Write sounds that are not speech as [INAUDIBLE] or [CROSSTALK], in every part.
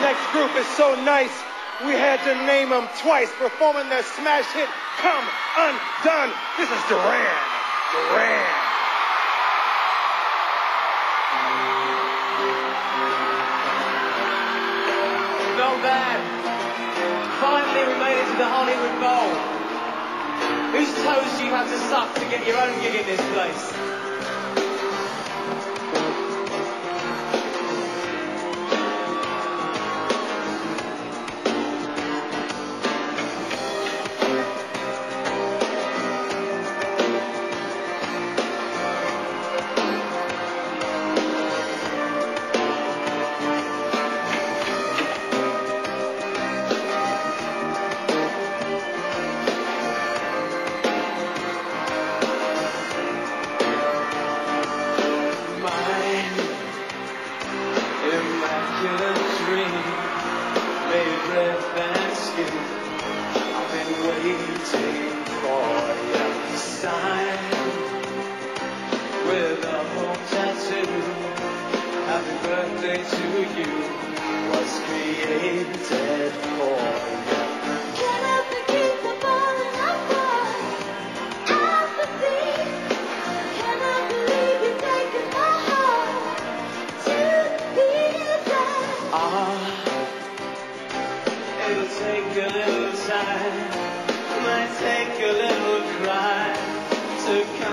next group is so nice, we had to name them twice, performing their smash hit, Come Undone. This is Duran. Duran. Bad. Finally, we made it to the Hollywood Bowl. Whose toes do you have to suck to get your own gig in this place? For sign with a. Happy birthday to you to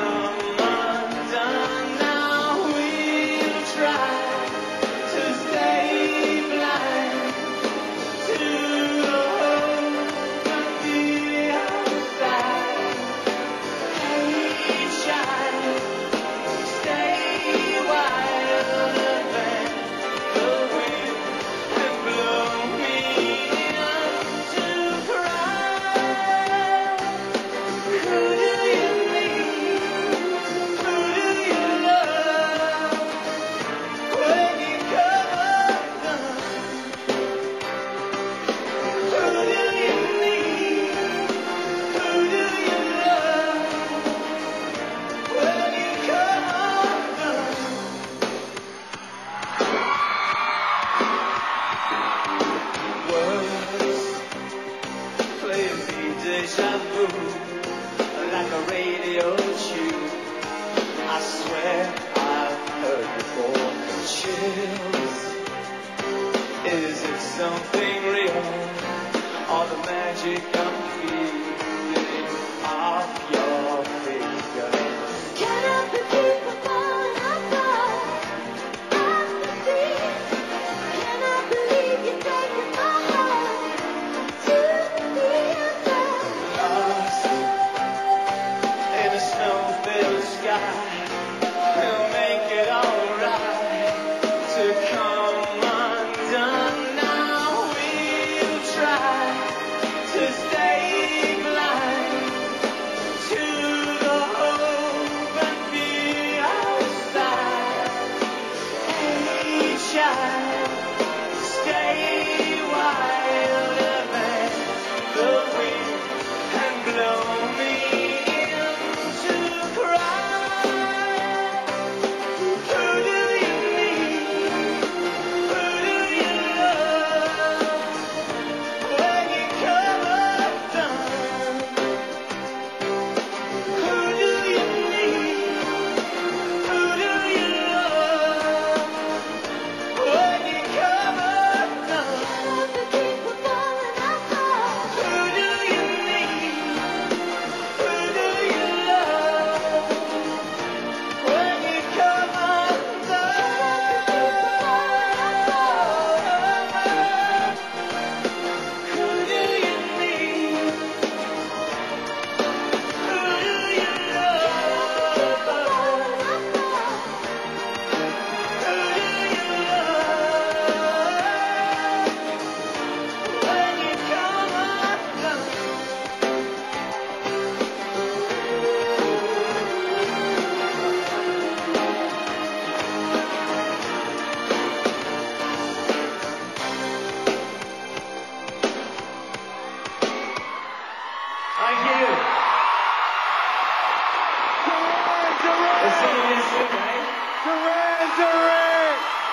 like a radio tune. I swear I've heard before. Chills. Is it something real? Or the magic I'm feeling off your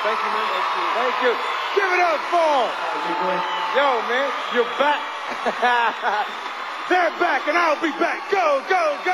Thank you, man. Thank you. Thank you. Give it up for him. Yo, man, you're back. [LAUGHS] They're back, and I'll be back. Go, go, go, go, go.